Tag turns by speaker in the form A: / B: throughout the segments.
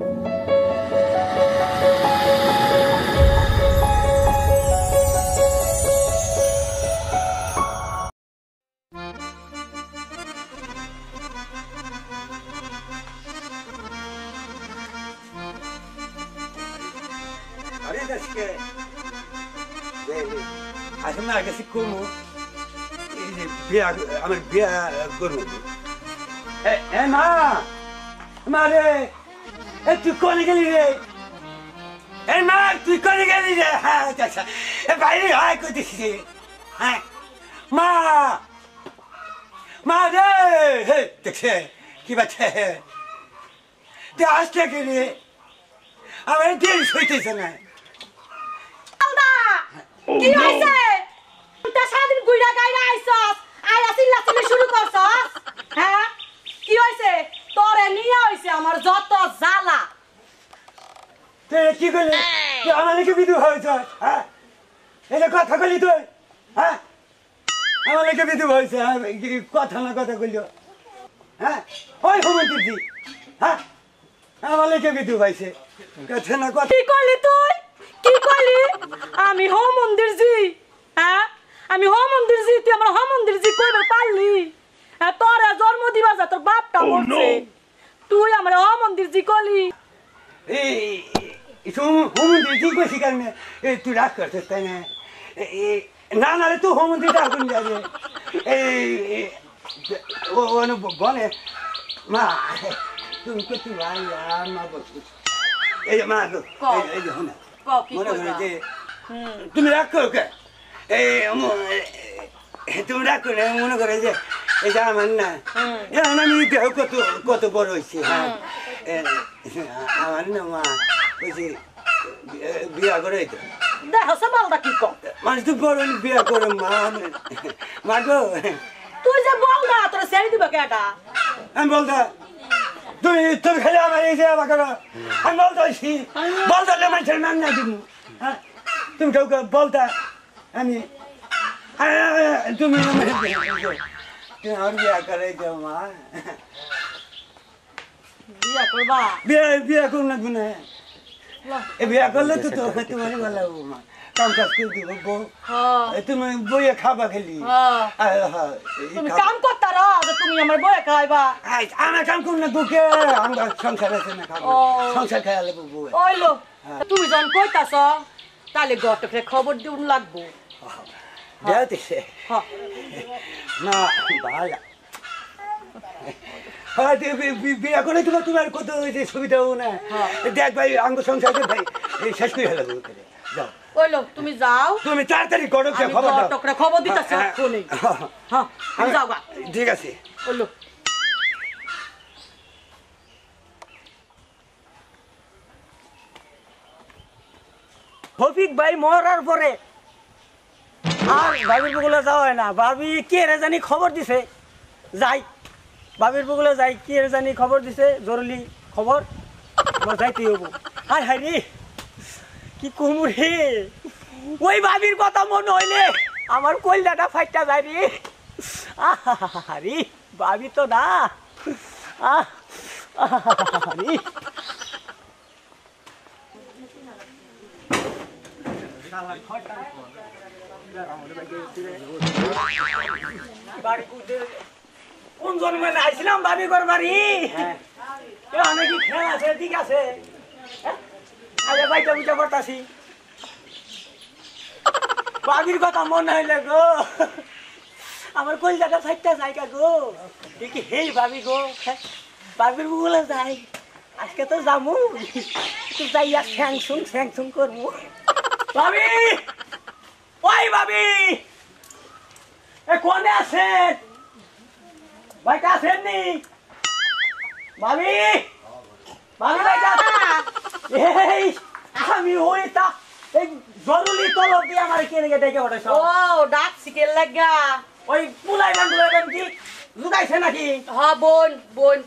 A: আরে দেশকে আসলে না গেছি কমু এই যে বিয়া আমার বিয়া করব এ এ মা মা রে এ তুই কোনে গেলি রে? এ মা তুই কোনে গেলি রে? হ্যাঁ আচ্ছা এ বাইরে হয় করতেছি হ্যাঁ মা! মা রে! হে দেখছে কি বাচ্চা তুই আসতে গেলি। আমার দেরি হইতেছে না।
B: কি হইছে তুই সারাদিন গুইড়া গাইরা আইছস আই আসিল্লা চিল্লি শুরু করছস। হ্যাঁ? কি হইছে তোরে নিয়ে হইছে আমার যত জ্বালা।
A: তুই কি করলি? তুই আমার লেগে বিদু হয়েছ হ্যাঁ? এটা কথা কলি তুই হ্যাঁ? আমার লেগে বিদু হয়েছে হ্যাঁ? কথা না কথা কইল হ্যাঁ? ওই হুমন্ত্রী হ্যাঁ? আমার লেগে বিদু হয়েছে কথা না কথা
B: কি কইলি তুই? কি কইলি? আমি হো মন্দির জি হ্যাঁ? আমি হো মন্দির জি তুই আমার হো মন্দির জি কইবার পারলি? তোরে জন্ম দিবা যা তোর বাপটা মরছে। তুই আমার হো মন্দির জি কইলি
A: এই হুমন্ত্রী ঠিক কইছি কারণে তুই রাগ করছিস তাই না? না না রে তুই হুমন্ত্রীটা এখন যাবে এই ও বলে। মা তুমি কত ভাই আর মা বলছো। এই যে মা এই যে-
B: কও,
A: মনে করে যে তুমি রাগ করো কে? এই তুমি রাগ করে মনে করে যে এই যে আমার না এখন আমি দেহ কত কত বড় হয়েছি হ্যাঁ। আমার না মা হয়েছে বিয়া করে তো
B: দেখো সে বলদা কি কর?
A: মানুষ তো বড় বিয়া করে মা মা গো।
B: তুই যে বলদা তোর ছেড়ে দিবে কেটা
A: আমি বলতা তুমি তুমি খেলে আমার এই যে করো। আমি বলতে হয়েছি বলতে হলে মানুষের নাম না দিব হ্যাঁ তুমি কাউকে বলতা আমি তুমি বিয়া করে দাও মা?
B: বিয়া করবা?
A: বিয়া বিয়া করুন না। গুনে এ বিয়া করলে তো তো তোমার ভালো হব মা। কাম কাজ করে দিব বউ।
B: হ্যাঁ।
A: তুমি বইয়ে খাবা খেলি।
B: হ্যাঁ।
A: হ্যাঁ,
B: তুমি। কাম করতা রো তুমি আমার বয়ে খাইবা
A: আই, আমার কাম করুন না বুকে আমরা সংসার আছে না খাব। সংসার খাই আলে বউ।
B: ওইলো
A: হ্যাঁ।
B: তুমি যখন কইতাছ তাহলে গটকে খবর দিউন লাগবো।
A: দেওয়াতেছে
B: হ্যাঁ
A: না ভালো হ্যাঁ দে- বি- বি- বিয়া করে তোমার তোমার কত হয়েছে সুবিধাও। দেখ ভাই আঙ্গ সংসারে ভাই শেষ করে যাও
B: ওইলো তুমি যাও
A: তুমি তাড়াতাড়ি করো
B: আমি
A: খবর দাও
B: গটকরে খবর দিতাছি
A: হ্যাঁ,
B: যাও
A: ঠিক আছে
B: ওইলো
C: ফফিক ভাই মরার পরে আর ভাবির বগুলো যাওয়া হয় না। ভাবি কে রে জানি খবর দিছে। যাই। ভাবির বগুলো যাই, কে রে জানি খবর দিছে, জরুরি খবর। যাইতে হব। হাই হাই রে। কি কুমুর ওই ভাবির কথা মনে হইলে আমার কইলাটা ফাইটটা যায় রে। আহা রে ভাবি তো না। আহ আহা রে। বাড়ি কুদে- কোন জন্মে আইছিলাম দাবি কর বাড়ি অনেক খেল আছে, ঠিক আছে। হ্যাঁ? আগে বাইটা বুঝা পড়তাছি বাবির কথা মনে হইলে গো। আমার কলজাটা সাইডটা জায়গা গো। দেখি হেই ভাবি গো? হ্যাঁ? বাবির বলে যাই। আজকে তো যামু। যাইয়া স্যাং সুং স্যাং সুং করব ভাবি ওই ভাবি। এ কোনে আছেন? ভাইটা আছেন নি ভাবি? ভাবি ভাইটা এই আমি ওই তা এই জরুরি তলব দিয়ে আমার কে রেখে ডেকে ওঠেছ
B: ও ডাক শিখের লাগা।
C: ওই পুলাই বান তুলাই কি? লুকাইছে নাকি?
B: হ বোন বোন।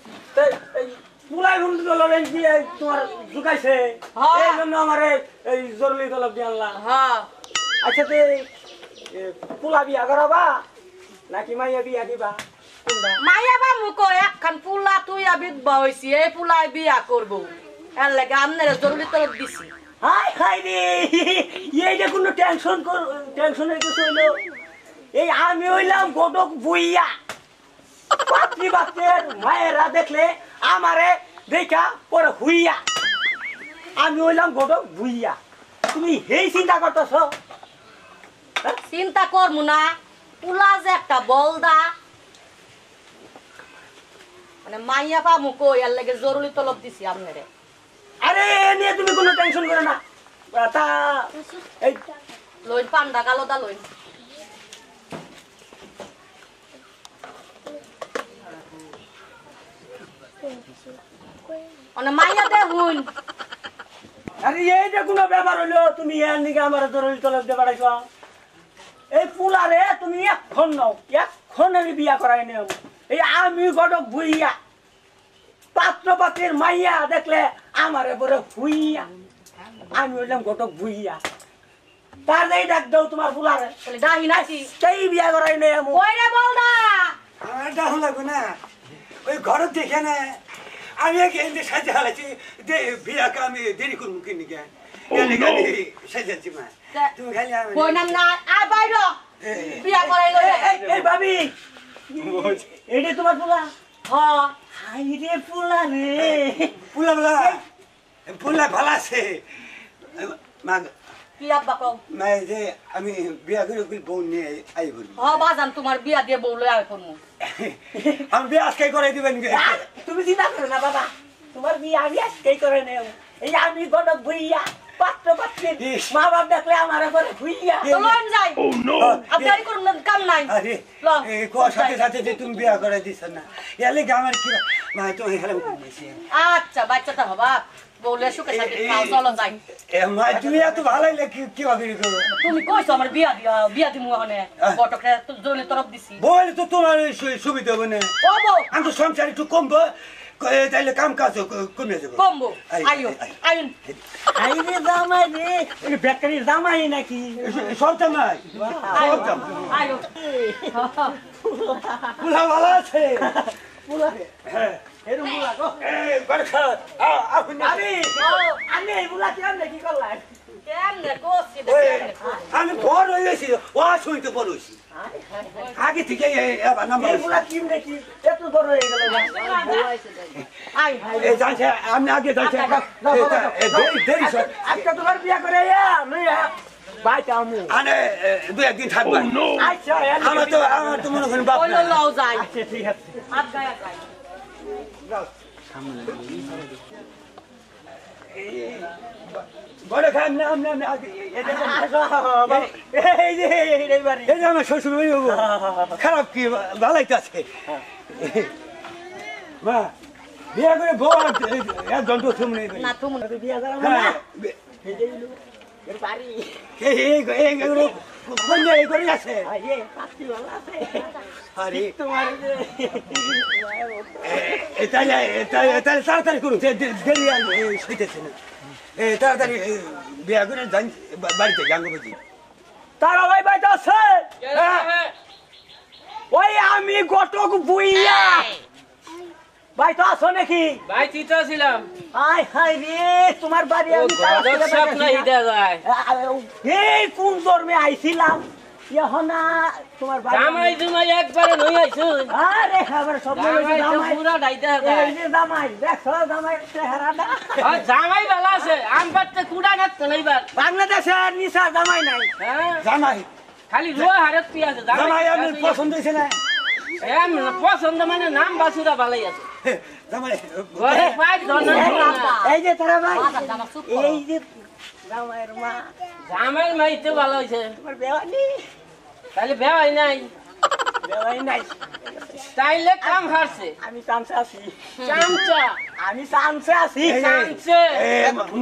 C: পুলাই বান তুলাই কি? তোমার লুকাইছে।
B: হ্যাঁ।
C: এই জন্য আমার এই জরুরি তলব দিয়ে আনলাম
B: হ।
C: আচ্ছা তো পোলা বিয়া করাবা? নাকি মাইয়া বিয়া দিবা?
B: মায়া বা মুকো একখান পুলা তুই বিধবা হইছি এই পুলাই বিয়া করব। এর লাগে আপনারা জরুরি তলব দিছি।
C: হাই হাই রে! এইটা কোনো টেনশন টেনশনের কিছু হইল? এই আমি হইলাম গোটক বুইয়া পাত্রী বাচ্চের মায়েরা দেখলে আমারে দেখা পরে হুইয়া। আমি হইলাম গোটক বুইয়া তুমি সেই চিন্তা করতেছ?
B: চিন্তা করমু না। পুলা যে একটা বলদা। মানে মাইয়া পামু কই? এর লাগে জরুরি তলব দিছি আপনারে।
C: আরে এ নিয়ে তুমি কোনো টেনশন করো না। তা এই
B: লইন পান্ডা কালোদা লইন। মানে মাইয়া দে হুন
C: আরে এইটা কোনো ব্যাপার হইল তুমি এর নিকে আমার জরুরি তলব দিয়ে বাড়াইছ। এই পুলারে তুমি এখন নাও এখনের বিয়া করাই নেও এই আমি গডক ভুইয়া পাত্র পাত্রের মাইয়া দেখলে আমার বড় ভুইয়া। আমি হইলাম গটক ভুইয়া। তার এই ডাক দাও তোমার পুলারে
B: বলে ডাহি নাচি।
C: সেই বিয়া করাই আমি
B: কই রে বলদা?
A: আমার ডাউন লাগবে না। ওই ঘরত দেখে না আমি এক এনে সাজা হালাইছি দে বিয়াকে আমি দেরি করব কিনি খালি সাজাচ্ছি মা। তুমি খালি আমি
B: কই নাম না আয় বাইর বিয়া করাই লই
C: এই- ভাবি এটা তোমার পুলা
B: হ
C: হাই রে পুলা রে
A: পুলা পুলা পুলা ভালো আছে মা আমি বিয়া করে বউ নিয়ে আই বলব
B: হ বাজান তোমার বিয়া দিয়ে বউ লই আয় করমু
A: আমি বিয়া আজকে করে দিবেন?
C: আর তুমি চিন্তা করো না বাবা তোমার বিয়ে আমি আজকেই করে নেও এই আমি গডক ভুইয়া পাত্র পাত্রীর মা বাপ দেখলে আমার করে ভুইয়া
B: তো লইন যাই। আপনার করুন কাম নাই।
A: আরে এই কোয়ার সাথে সাথে যে তুমি বিয়া করে দিছ না এলে আমার কি মা তুমি হেলাম করতেছি
B: আচ্ছা বাচ্চাটা হবা। বউলে সুখে শান্তি খাও চলো যাই।
A: এ মা তুমি এত ভালো লাগলে কি কি ভাবি করো
B: তুমি কইছো আমার বিয়া দিয়া বিয়া দিমু হনে বটকে তো জনে তরফ দিছি।
A: বল তো তোমার সুবিধা হবে না।
B: ও বউ।
A: আমি তো সংসার একটু কমবো। তাইলে কাম কাজ কমে যাবে।
B: কমবো। আইও
A: আই, আই।
B: আইন
C: আই রে জামাই রে। এই বেকারির জামাই নাকি?
A: সব জামাই। সব জামাই।
B: আইও
A: পুলা ভালো আছে?
C: পুলা
A: হ্যাঁ।
C: এরম বুলা গো।
A: এই ঘরে আপনি
C: আমি আমি এই বুলা কি আমি কি করলাম
A: ওই, আমি বড় হয়ে ও শুনতে বড় হয়েছি আগে থেকে নাম্বার
C: কি? এত বড় হয়ে গেল।
A: আমি আগে
C: আজকে তোমার বিয়া করে ইয়া
A: আনে দু একদিন থাকবে
C: আচ্ছা
A: আমার তো আমার তো মনে করেন
C: আচ্ছা ঠিক আছে
A: বড় খান না আমি আমি আগে
C: এই যে এই বাড়ি
A: এই যে আমার শ্বশুর খারাপ কি ভালোই তো আছে মা বিয়ে করে বউ আর ঘণ্টা শুনে
B: না তুমি
C: বিয়া করা
A: হ্যাঁ
C: মানে? এই যে ইলু, এর বাড়ি।
A: এই এই এই এগুলো কন্যা এই করে আছে?
C: আই এ ভালো আছে।
A: আরে।
C: তোমার যে
A: এ, তাহলে তাহলে তাহলে তাড়াতাড়ি করুন। সে দেরি আর এ, না। এ, তাড়াতাড়ি বিয়ে করে যান বাড়িতে জাঙ্গ
C: তারা ভাই বাইতে আছে? ওই আমি গটক বুইয়া। ভাই তো আছো নাকি?
D: ভাই চিত্র ছিলাম
C: আই হাই রে তোমার বাড়ি আমি না।
D: যায়।
C: এই কোন ধর্মে আইছিলাম? তোমার বাড়ি
D: জামাই জুমাই একবারে নই আইছু।
C: আরে খাবার সব
D: জামাই তো
C: জামাই।
D: পুরা ডাইতে
C: এই
D: যায়
C: যে জামাই দেখো জামাই চেহারাটা?
D: আর জামাই ভালো আছে। আম পাততে কুড়া না তলাইবার
C: বাংলাদেশে জামাই নাই।
D: হ্যাঁ।
A: জামাই।
D: খালি রুয়া হারত পি
A: জামাই আমি পছন্দ হয়েছে না।
D: এম পছন্দ মানে নাম বাসুরা ভালোই আছে।
A: জামাই
D: ঘরে পাই ধন
C: এই যে তারা ভাই
B: বাজার জামা চুপ করো।
C: এই যে জামাইয়ের মা।
D: জামাই মাইতে ভালো হয়েছে।
C: তোমার বেওয়ানি
D: তাহলে বেওয়াই নাই।
C: বেওয়াই নাই।
D: তাইলে কাম হারছে।
C: আমি চান্সে আছি।
D: চামচা।
C: আমি চান্সে আছি।
D: চামচে।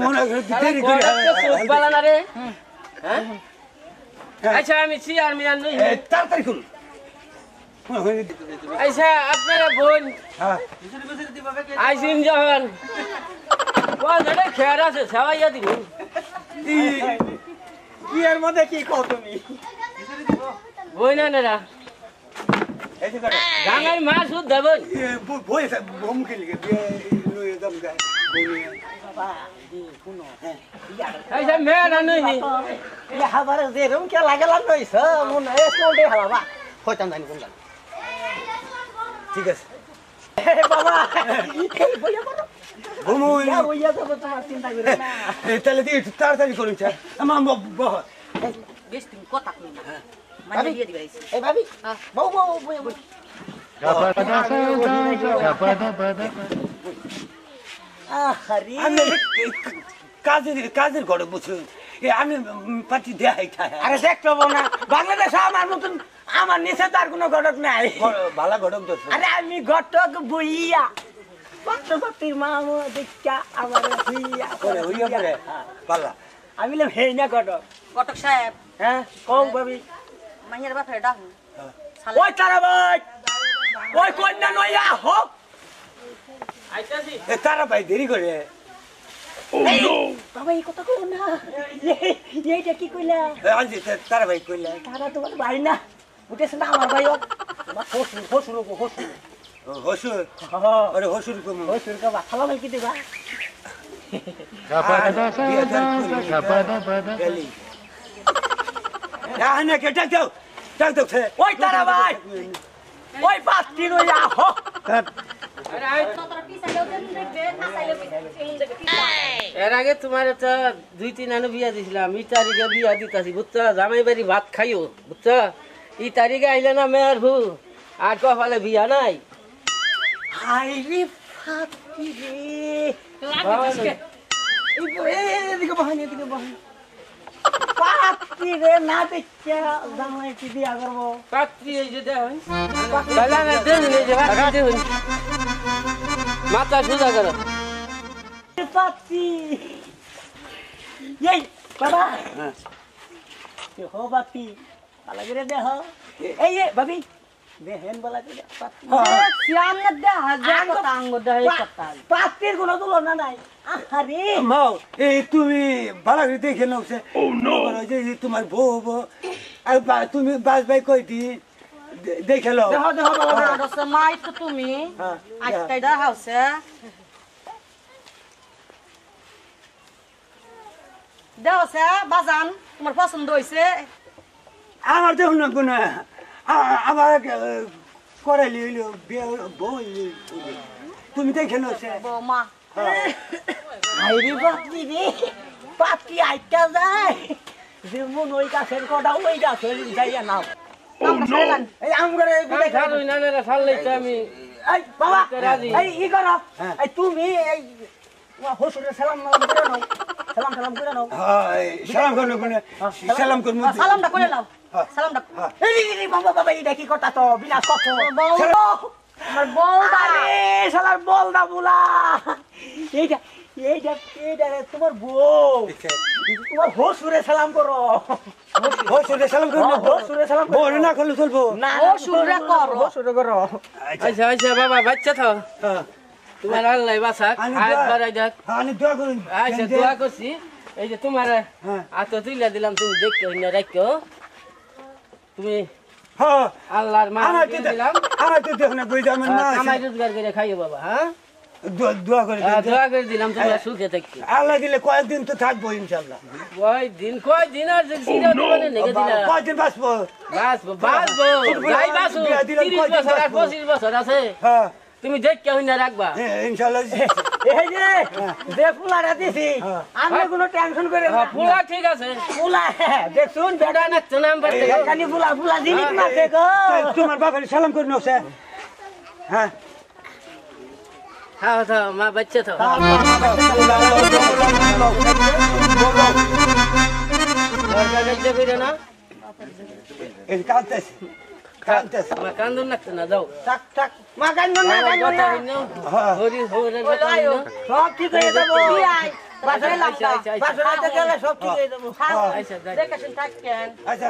A: মনে করে দেরি করে
D: ঘরে তো চোখ বালা না রে। হ্যাঁ
A: হ্যাঁ।
D: আচ্ছা আমি চেয়ার মিয়ার নই
A: তাড়াতাড়ি করুন।
D: আচ্ছা আপনারা বোন
A: হ্যাঁ
D: আইসিন যখন ওদের খেয়ার আছে সেবাইয়া
C: কি এর মধ্যে কি কও তুমি
D: বই না
A: করে।
D: গাঙের মাছ উদ দেবেন
A: এ, বই- বমকে লিখে, বিয়ে দাম গায়, বই নিয়ে।
C: বাবা দি শুনো
A: হ্যাঁ
D: এই যে মেয়েরা নইনি
C: ইয়া হাবারে যেরম কে লাগালাম নইছ মন হালাবা জানি কোন জানি
A: ঠিক আছে।
C: বাবা
A: ঘুমুই।
C: ইয়া
A: তাহলে দিয়ে একটু তাড়াতাড়ি করুন স্যার আমার বহ
B: বেশ তুমি কথা কই না। মানে দিয়ে দিবা
C: এই ভাবি বউ বউ বই আহারে
A: কাজের কাজের ঘরে বসুন এ আমি পার্টি দেখাই খাই
C: আরে দেখতে পাবো না বাংলাদেশে আমার মতন আমার নিচে তার কোনো ঘটক নাই।
A: ভালো ঘটক দোষ
C: আরে আমি ঘটক বইয়া দেখা আমার হইয়া
A: করে হইয়া পরে পাল্লা
C: আমি হেই না ঘটক।
B: কটক সাহেব।
C: হ্যাঁ কম ভাবি।
B: মাইয়ের বাপরে ডাকুন
C: ওই তারা ভাই ওই কন্যা নইয়া হোক।
D: আইতাছি
A: তারা ভাই দেরি করে।
C: বাবা এই কথা কো না। এই- এইটা কি কইলা?
A: আনছি তারা ভাই কইলে।
C: তারা তোমার ভাই না। উঠেছে না আমার ভাই তোমার হসুর হসুর হসুর
A: হসুর ওরে হসুর কমু
C: হসুর কা বাসালাম কি দিবা ওই তারা ভাই। ওই হোক
D: আরে আই এর আগে তোমার একটা দুই তিন আনো বিয়া দিছিলাম এই তারিখে বিয়া দিতাছি বুঝছ? জামাই বাড়ি ভাত খাইও বুঝছ? এই তারিখে আইলে না মেয়ের ভু আর কপালে বিয়া নাই।
C: হাই রে। পাত্রী রে এই বো- এই এই, এদিকে বহান এদিকে বহান পাত্রী রে না দেখা জামাই কি দিয়া করব?
D: পাত্রী এই যে দেখুন তাহলে আমি দেখুন এই যে পাত্রী দেখুন মাথা সোজা করো।
C: পাচ্ছি এই বাবা। হো বাপি ভালো করে দেহ এই এ বলা পাত্রীর কোনো তুলনা নাই। আরে
A: মাও এই তুমি ভালো করে দেখে নাও সে যে তোমার বউ বউ। আর তুমি বাস ভাই কই দি? দেখে
B: মাই তো তুমি।
A: হ্যাঁ,
B: আজকে দা হাউসে। দেওছে বাজান তোমার পছন্দ হইছে?
A: আমার দেখুন না আমার করাইলি হইল বউ তুমি দেখে নাও সে
B: বৌমা।
C: আইরি পাত্রী রে পাত্রী আইটা যায়। যেমন ওই গাছের কটা ওই গাছের যাইয়া নাও। এই আমগরে
D: আমি ছাড়ুই না না ছাড়লেই তো আমি
C: এই বাবা এই ই করো।
A: হ্যাঁ।
C: এই তুমি এই হসুরের সালাম করে নাও। সালাম সালাম করে নাও।
A: হয় সালাম সালাম।
B: সালামটা করে নাও।
A: হ্যাঁ।
B: সালামটা
C: এই রে, রে, বাবা বাবা এটা কি কথা তো? বিনাশ কত
B: আমার বউ
C: আরে শালার বল বুলা। এইটা এইটা এইটা তোমার বউ। তোমার হসুরে সালাম করো।
A: হসুরে সালাম করব
C: হসুরে সালাম করো।
A: বউ না করলে চলবো।
C: না
B: হসুরে করো।
C: হসুরে করো।
D: আচ্ছা। আচ্ছা বাবা বাচ্চা তো।
A: হ্যাঁ।
D: তোমার আল্লাহ বাসাক
A: আমি
D: বাড়াই যাক।
A: হ্যাঁ, আমি দোয়া করুন
D: আচ্ছা দোয়া করছি। এই যে তোমার
A: হ্যাঁ।
D: হাতে তুলে দিলাম তুমি দেখো রাখো তুমি
A: হ্যাঁ
D: আল্লাহর মা
A: আমার
D: দিলাম।
A: আমার তো দেখো না বই আমার মা।
D: কামাই রোজগার করে খাইও বাবা হ্যাঁ?
A: দোয়া- করে দিন।
D: দোয়া করে দিলাম তোমরা সুখে থাকি
A: আল্লাহ দিলে কয়েকদিন তো থাকব ইনশাল্লাহ
D: ওই দিন কয় দিন আর সিরা দিবানে নেগে দিলা?
A: কয়েকদিন বাঁচবো?
D: বাসবো বাসবো যাই বাসু
A: বিয়া দিলাম,
D: বছর আর
A: বাঁচবো?
D: পঁচিশ বছর আছে।
A: হ্যাঁ।
D: তুমি দেখ হই না রাখবা
A: হ্যাঁ,
C: এই যে যে ফুলাটা দিছি
A: হ্যাঁ।
C: আমি কোনো টেনশন করে
D: হ্যাঁ, ফুলা ঠিক আছে
C: ফুলা দেখুন
D: ফুলা নাচতো নাম পারতে
C: এখানে ফুলা ফুলা জিনিস মারছে গো
A: তোমার বাবার সালাম করে সে হ্যাঁ
D: হ্যাঁ তো মা বাচ্চা তো দরকার দেখতে ফিরে না
A: এই
D: কান্দন না যাও
C: মা না না
A: হ্যাঁ
D: হরি হরি
C: সব ঠিক হয়ে যাব
D: আচ্ছা, আচ্ছা, আচ্ছা।
C: হয়ে
D: আচ্ছা
A: আচ্ছা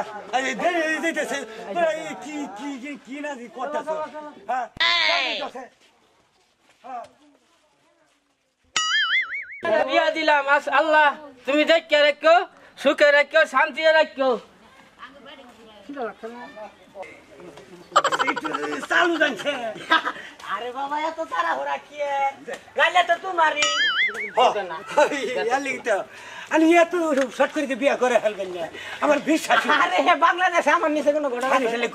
A: হয়ে কি না করতেছ হ্যাঁ হ্যাঁ
D: বিয়া দিলাম আল্লাহ তুমি দেখে রাখো সুখে রাখো শান্তি রাখো
A: জানছে
C: আরে বাবা এত তাড়াহুড়া কি গাইলে তো তোমারই।
A: আমি এত শর্ট করে বিয়া করে ফেলবেন না। আমার বিশ্বাস
C: আরে হে বাংলাদেশে আমার নিচে কোনো ঘটনা
A: খালি
C: নেই।
A: খালি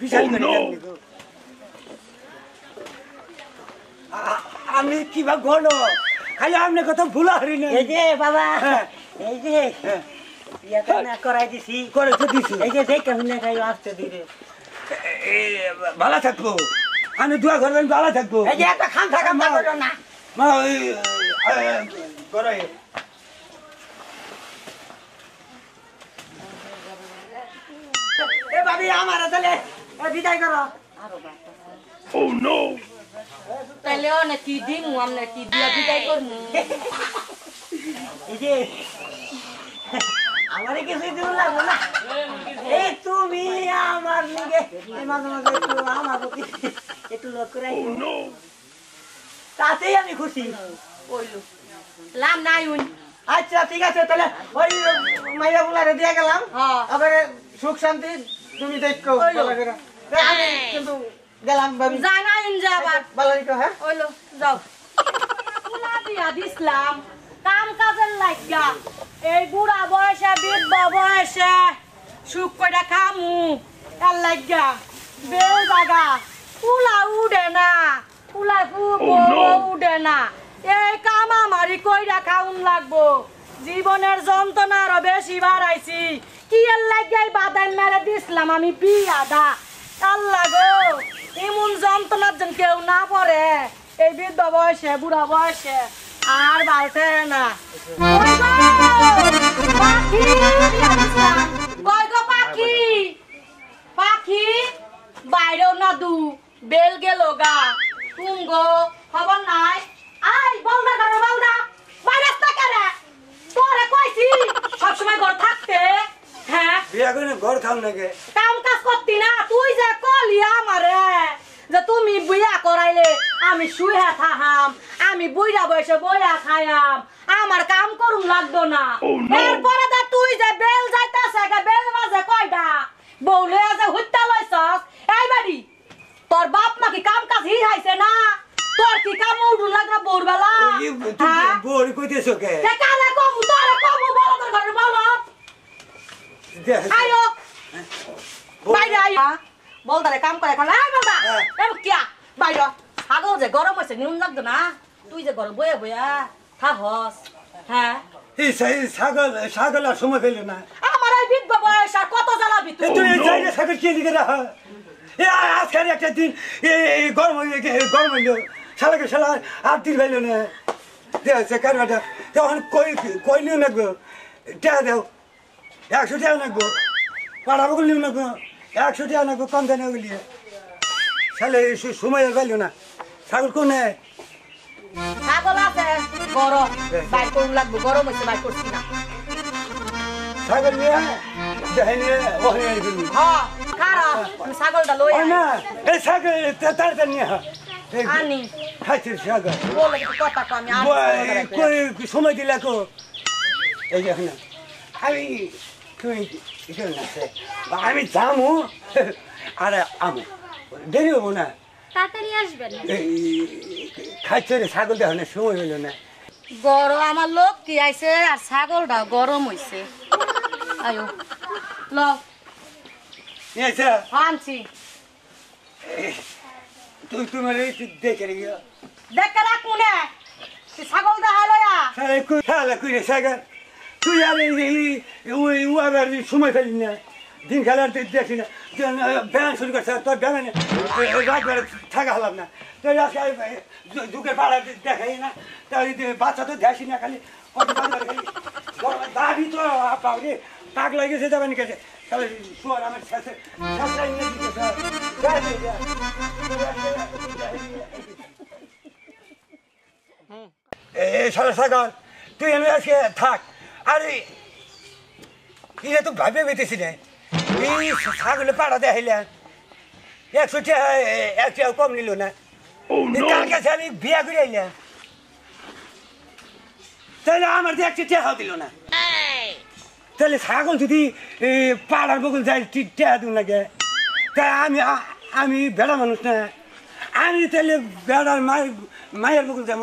A: বিশাল করে জানলি গো। আ- আমি কিবা খালি আপনি কথা ভুলা হারি না
C: এই যে বাবা
A: হ্যাঁ।
C: এই যে
A: হ্যাঁ,
C: বিয়া করাই দিছি।
A: করে তো দিছি।
C: এই যে দেখে শুনে খাই আসতে দিলে
A: ভালো থাকব। আমি দোয়া করবেন ভালো থাকব।
C: এই যে একটা খান থাকা মা করো না।
A: মা ওই করে
C: এ ভাবি আমার তাহলে বিদায় করো।
B: অনেক কি দিমু আমরা কি দিয়া বিদায় করমু।
C: এই যে আমারে কিছু দিন লাগবে না এই তুমি আমার লিগে মাঝে মাঝে একটু আমার প্রতি একটু লোক করে তাতেই আমি খুশি।
B: লাম নাই উন।
C: আচ্ছা ঠিক আছে তাহলে ওই মাইয়া গুলারে দিয়ে গেলাম।
B: হ্যাঁ।
C: আবার সুখ শান্তি তুমি দেখো। তা কিন্তু গেলাম ভাবি।
B: জানাই যে আবার।
C: ভালো রেখো হ্যাঁ?
B: ওইলো যাও। দিয়া দিছিলাম কাম কাজের লাগিয়া। এই বুড়া বয়সে বৃদ্ধ বয়সে সুখ করে খামু। এর লাগিয়া বেল জাগা তুলা উড়ে না তুলা উড়ে না। এই কাম আমারই কইরা খাউন লাগবো। জীবনের যন্ত্রণা আরও বেশি বাড়াইছি। কি এর লাগিয়াই বাদাম মেরে দিছিলাম আমি বিয়াদা আল্লাহ গো এমন যন্ত্রণার যেন কেউ না পড়ে। এই বৃদ্ধ বয়সে বুড়া বয়সে আর বালতে না। কই গো পাখি? পাখি বাইরেও না দু বেল গেল গা। তুম গো খবর নাই? আই বলদা করে বলদা বাইরে কেরে তোরে কইছি সবসময় ঘর থাকতে। হ্যাঁ?
A: বিয়া করে ঘর খাও নাকি?
B: কাম কাজ করতি না তুই যে কলি আমারে। যে তুমি বুইয়া করাইলে আমি শুয়ে থাহাম আমি বুইরা বয়সে বইয়া খায়াম আমার কাম করুম লাগতো না। এরপরে দা তুই যে বেল যাইতাছে বেল মাঝে কয়টা বউলে যে হুত্তা লইছস এই বাড়ি তোর বাপ মা কি কাম কাজ হিরাইছে না? তোর কি কাম উঠু লাগনা ভোরবেলা? হ্যাঁ?
A: বোর কইতেছো কে?
B: কারে কমু তোরে কমু বলো তোর ঘরে বলো আয়ো। বাইরে আয়ো। বলদারে কাম করে এখন। আয় বলদা
A: হ্যাঁ।
B: এম কিয়া? বাইরে। আগো যে গরম হইছে নিউন লাগতো না? তুই যে গরম বয়ে বয়া থাকস হ্যাঁ।
A: এই ছাগল ছাগল আর সময় পেল না।
B: আমার এই বিধবা বয়স আর কত জ্বালাবি
A: এ
B: তুই?
A: তুই এই জায়গা ছাগল কে দিকে রাখা। এ আ- আজকের একটা দিন এ এ গরম হয়ে গরম হইল। শালাকে শালা আট দিন পাইল না। দেখছে কারবাটা তখন কই কই নিও নাকবো টাকা দেও। একশো টাকা নাকবো পাড়া বগল নিও নাকবো একশো টাকা নাকবো কম দেয় না ওগুলি শালে সে সময় আর পাইল না। ছাগল কোনে?
B: ছাগল আছে গরম। বাইর করুন লাগবো গরম হইছে বাইর করছি না।
A: ছাগল নিয়ে? দেখে ওখানে
B: হ্যাঁ খারাপ ছাগলটা লই
A: না। এই ছাগল তাড়াতাড়ি নিয়ে
B: আনি।
A: খাইছিস ছাগল।
B: বলে কথা কম আমি
A: সময় দিলা কো? এই যে না আমি সে, আমি যামু। আর আমু দেরি হব না।
E: তাড়াতাড়ি আসবেন
A: রে ছাগল দেখো না সময় হইল না।
B: গরম আমার লোক কি আইছে? আর ছাগলটা গরম হইছে। আয়ো ল
A: নিয়েছে
B: আনছি।
A: তুই তোমার দেখে রে
B: লয়া
A: ছাগল। তুই আর এই এই- ওই ও আবার সময় ফেলি না। দিন খেলার দেখি না। ব্যায়াম শুরু করছে তোর ব্যায়াম রাত থাকা হলাম না। তো যুগের পাড়া দেখাই না। তাহলে বাচ্চা তো দেখি না খালি। কত দাবি তো পাবি পাক লাগিয়েছে যাবে না গেছে তাহলে শোয়ার আমার শেষে শেষরাই নিয়ে দিতেছে যাই যাই যাই। এ সারা সাগর তুই আমি আজকে থাক। আরে এটা তো ভাবে বেঁধেছি না এই ছাগলে পাড়া দেখাইলেন একশো টাকা এক টাকা কম নিল না। তার কাছে আমি বিয়া করে আইলাম? তাহলে আমার তো একটা টাকাও দিল না। তাহলে ছাগল যদি পাড়ার বকুল যায় টি- টাকা দিন লাগে কা- আমি আমি বেড়া মানুষ না। আমি তাহলে বেড়ার মায়ের মায়ের বুকুল যাব।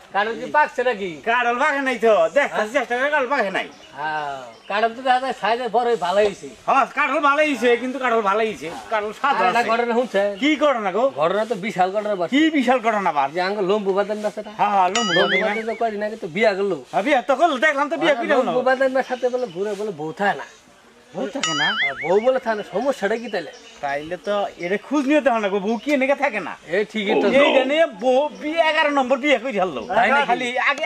D: কারণ কি পাকছে নাকি?
E: কাঠল পাকে নাই তো। দেখতেছি চেষ্টা করে কাঠল পাকে নাই।
D: হ্যাঁ কারণ তো যায় সাইজে বড় ভালো হয়েছে।
E: হ্যাঁ কাঠল ভালো হয়েছে কিন্তু কাঠল ভালো হয়েছে। কাঠল সাদা আছে।
D: ঘটনা শুনছে?
E: কি ঘটনা গো?
D: ঘটনা তো বিশাল ঘটনা বাস
E: কি বিশাল ঘটনা বার
D: যে আঙ্গ লম্বু বাদান না
E: হ্যাঁ হ্যাঁ লম্বু
D: বাদান তো কয়দিন আগে তো বিয়া গেল
E: বিয়া তো করল দেখলাম তো বিয়া করে
D: লম্বু বাদানের সাথে বলে ঘুরে বলে বউ থাকে না।
E: বউ থাকে না?
D: বউ বলে থাকে না সমস্যাটা কি তাইলে?
E: তাইলে তো এটা খুঁজ নিয়ে দেওয়া না বউ কি এনেকে থাকে না?
D: এই ঠিকই তো।
E: এইটা নিয়ে বউ বিয়ে এগারো নম্বর বিয়ে করে
D: নাকি?
E: খালি আগে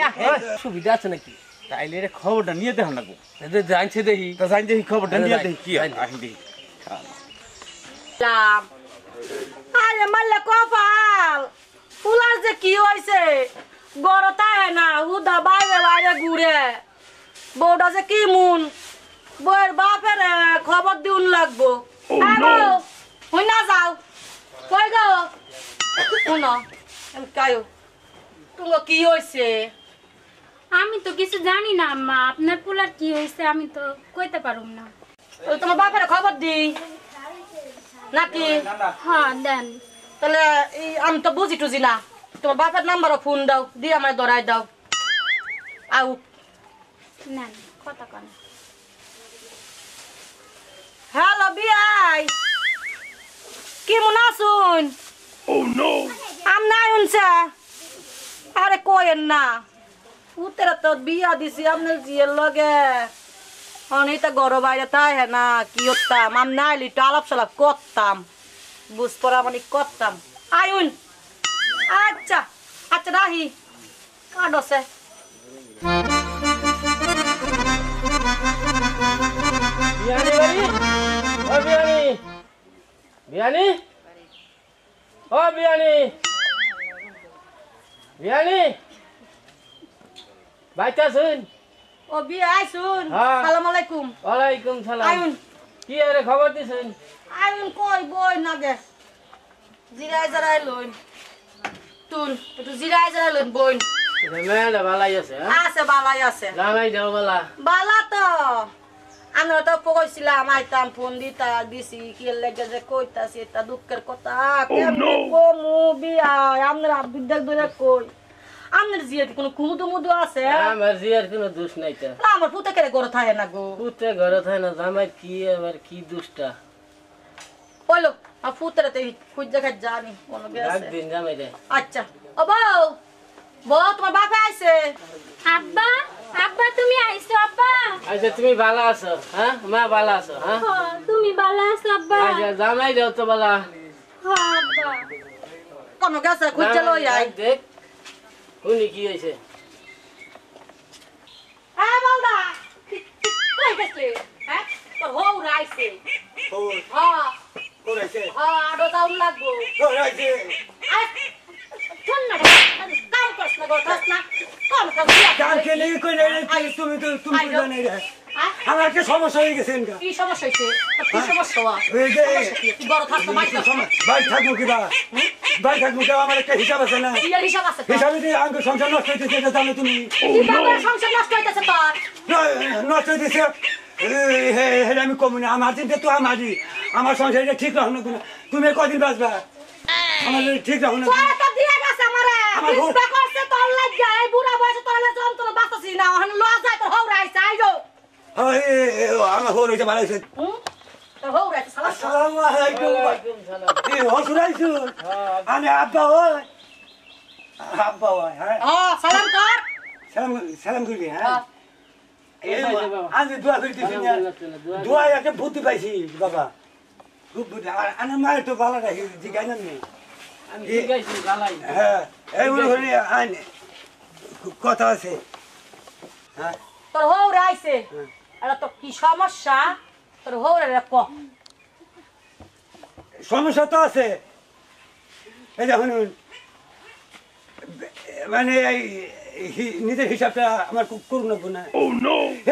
D: সুবিধা আছে নাকি?
E: তাইলে এটা খবরটা নিয়ে দেওয়া না গো
D: এদের জানছে দেখি।
E: তা জানি দেখি খবরটা নিয়ে দেখি। কি দেখি।
B: আরে মাল্লে কপাল। ফুলার যে কি হয়েছে গড়তা হে না হুদা বাইরে বাইরে ঘুরে। বউটা যে কি মুন? বউয়ের বাপের খবর দিউন লাগবো। হই না। যাও। কই গো? শুনো আমি কায়ো। তুমি কি হয়েছে
F: আমি তো কিছু জানি না আম্মা। আপনার পোলার কি হয়েছে আমি তো কইতে পারুম না।
B: ওই তোমার বাপের খবর দি নাকি?
F: হ্যাঁ দেন।
B: তাহলে এই আমি তো বুঝি টুজি না। তোমার বাপের নাম্বারও ফোন দাও দিয়ে আমার ধরাই দাও। আউ।
F: নেন কথা কন।
B: হ্যালো বিয়াই কি মনে আসুন আম নাই উনছে। আরে কয়েন না। উতেরা তো বিয়া দিছি আপনার জিয়ের লগে। অনেকটা গরম বাইরে তাই হ্যাঁ না কি করতাম? আম নাইলি একটু আলাপ সালাপ করতাম। বুঝ পড়া মানে করতাম আয়ুন আচ্ছা আচ্ছা রাহি। কাটছে
D: বিয়ানি বাড়ি? ও বিয়ানি। বিয়ানি? ও বিয়ানি। বিয়ানি? বাইতা শুন
B: ও বিয়া আইসুন
D: হ্যাঁ।
B: সালাম আলাইকুম।
D: ওয়ালাইকুম সালাম।
B: আয়ুন।
D: কি আরে খবর দিছেন?
B: আয়ুন কই বই না নাগে জিরাই জরাই লইন। তুন একটু জিরাই জরাই লইন বইন।
D: মেয়েটা ভালাই আছে হ্যাঁ?
B: আছে বালাই আছে।
D: জামাই দেও বলা।
B: বালা তো। আমরা তো কইছিলাম আইতাম ফোন দিতা দিছি কি লেগে যে কইতাছি এটা দুঃখের কথা। কেমনে কমু বিয়া? আপনার বিদ্যাক ধরে কই। আপনার জিয়ে কি কোনো কুমুদু মুদু আছে
D: আমার জিয়ার কোনো দোষ নাই তো।
B: আমার পুতে কেড়ে গড়ে থাকে না গো?
D: পুতে ঘরে থাকে না জামাই কি আবার কি দুষ্টা?
B: বলো আর পুতরে তো খুঁজ দেখা জানি কোনো গেছে?
D: দিন জামাই রে।
B: আচ্ছা। ও বউ বউ তোমার বাপে আইছে?
F: আব্বা আব্বা তুমি আইছো আব্বা।
D: আচ্ছা তুমি ভালো আছো হ্যাঁ? মা ভালো আছো হ্যাঁ?
F: হ, তুমি ভালো আছো আব্বা?
D: আচ্ছা জামাই দেও তো বলা।
F: হ আব্বা।
B: কোনো গেছে খুঁজে লই আই
D: দেখ শুনি কি হয়েছে।
B: হ্যাঁ বলদা কই গেছলি হ্যাঁ তোর হৌ রাইছে। হ্যাঁ।
A: করেছে
B: হ্যাঁ আরও দাউন লাগবো।
A: করেছে
B: আয়, শোন না। কাম করছ না গো থাস না কাম কাম
A: কালকে লেগে কই নাই তুমি তো তুমি তো জানাই রে আমার কি সমস্যা হয়ে গেছে এনকা
B: কি সমস্যা হইছে কি সমস্যা হওয়া
A: যে
B: তুই বড় থাকতো মাইক
A: ভাই থাকব কিবা ভাই থাকব কেউ আমার একটা হিসাব আছে না
B: বিয়ের হিসাব আছে
A: হিসাবে দিয়ে আমাকে সংসার নষ্ট হইতেছে এটা জানো তুমি
B: কি বাবার সংসার নষ্ট হইতেছে তোর
A: নষ্ট হইতেছে আমি কমু না আমার চিন্তা তো আমারই আমার সংসার ঠিক রাখো না তুমি কদিন বাঁচবা আমার ঠিক রাখো না
B: আমারে তোর লাগিয়া এই বুড়া বয়সে তোর লাগে যন্ত্রণা বাঁচতাছি না? ওখানে লস যায় তোর হৌ রাইছে আইজো
A: আমার হর হইতে ভালো হয়েছে
B: তোর
A: আমি আব্বা ওই। আব্বা হ্যাঁ।
B: হ্যাঁ সালাম কর।
A: সালাম সালাম করবি হ্যাঁ।
B: হ্যাঁ।
A: আমি দোয়া করে
D: দোয়া
A: একটা বুদ্ধি পাইছি বাবা। খুব বুদ্ধি। আর আমার মায়ের তো ভালো রাখি জিগাই না।
D: আমি শিখাইছি
A: হ্যাঁ। এই মনে করি আইন কথা আছে। হ্যাঁ।
B: তোর হৌ রাইছে। এটা তো কি সমস্যা? তোর হৌ রে ক?
A: সমস্যা তো আছে। এই দেখুন মানে এই নিজের হিসাবটা আমার খুব করুন লাগবো না।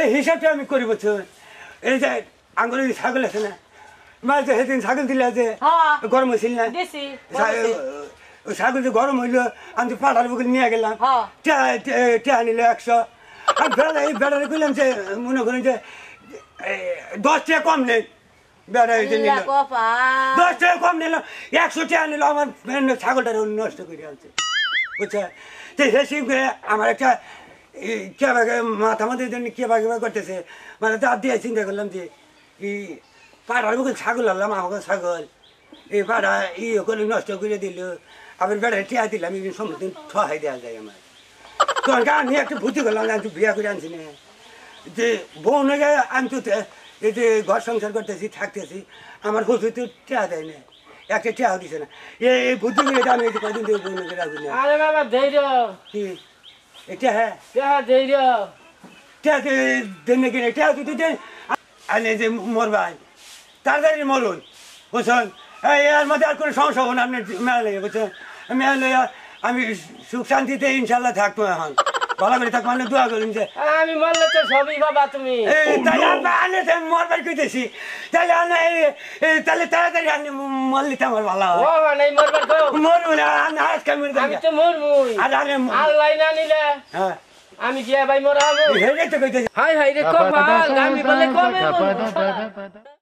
A: এই হিসাবটা আমি করি বলছো। এই যে আঙ্গুল ছাগল আছে না মা যে সেদিন ছাগল দিলে যে
B: হ্যাঁ।
A: গরম হয়েছিল না? ছাগল যে গরম হইল আমি তো পাড়ার বুকে নিয়ে গেলাম।
B: হ্যাঁ।
A: টিয়া নিল একশো। আমি বেড়া এই বেড়ারে কইলাম যে মনে করেন যে দশ টাকা কম নেই। বেড়া এই নিল। দশ টাকা কম নিল একশো টাকা নিল আমার মেন নষ্ট করে আনছে। বুঝছ? তো আমার একটা এই কে বাগে মাথা মাথার জন্য কে বাগে বাগে করতেছে। মানে দাঁত দিয়ে চিন্তা করলাম যে এই পাড়ার মুখে ছাগল আনলাম আমাকে ছাগল। এই পাড়া ই করে নষ্ট করে দিল। আবার বেড়া টিয়া দিলাম এই সমস্ত ঠহাই দেওয়া যায় আমার। তখন আমি একটা ভূতি করলাম আমি বিয়া করে আনছি না। যে বউ নাকি আমি তো তে- এই যে ঘর সংসার করতেছি থাকতেছি আমার হুজুর তো টেয়া দেয় না। একটা টেয়া দিছে না। এই বুদ্ধি করে আমি কদিন থেকে বউ নাকি রাখি না।
D: আরে বাবা ধৈর্য।
A: কি? এটা হ্যাঁ?
D: দেহা ধৈর্য।
A: টেয়া দেন নাকি টেয়া আনে যে মরবাই তাড়াতাড়ি মরুন বুঝছেন? এর মধ্যে আর কোনো সমস্যা হবে না আপনার মেলা লেগে বুঝছেন? মেলা লেগে আমি সুখ শান্তিতে ইনশাল্লাহ থাকব এখন। ভালো করে থাকব মানে দোয়া করুন যে
D: আমি মরলে তো সবই বাবা তুমি।
A: আমরা আনে মরবার কইতেছি। তাহলে আনে তাহলে তাড়াতাড়ি আনে মরলি তো আমার ভালো
D: ও নাই মরবার তো।
A: মরবো না আনে আজ কামড়
D: আমি তো মরমুই
A: আর আনে
D: আল্লাহ না নিলে
A: হ্যাঁ।
D: আমি কি ভাই মরা হব?
A: হেরে তো কইতেছি।
D: হাই হাই রে কপাল আমি বলে কবে মরবো